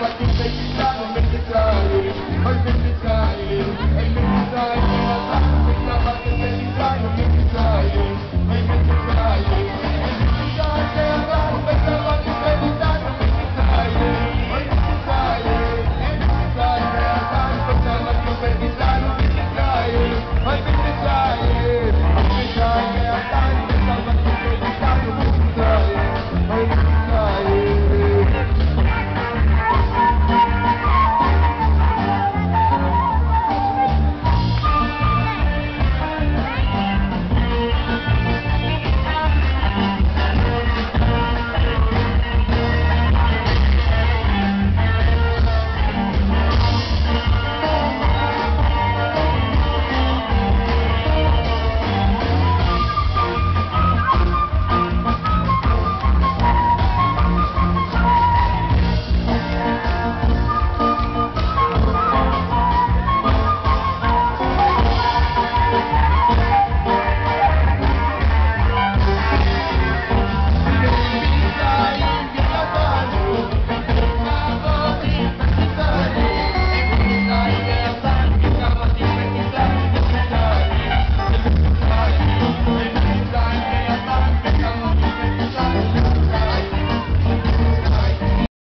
fucking baby.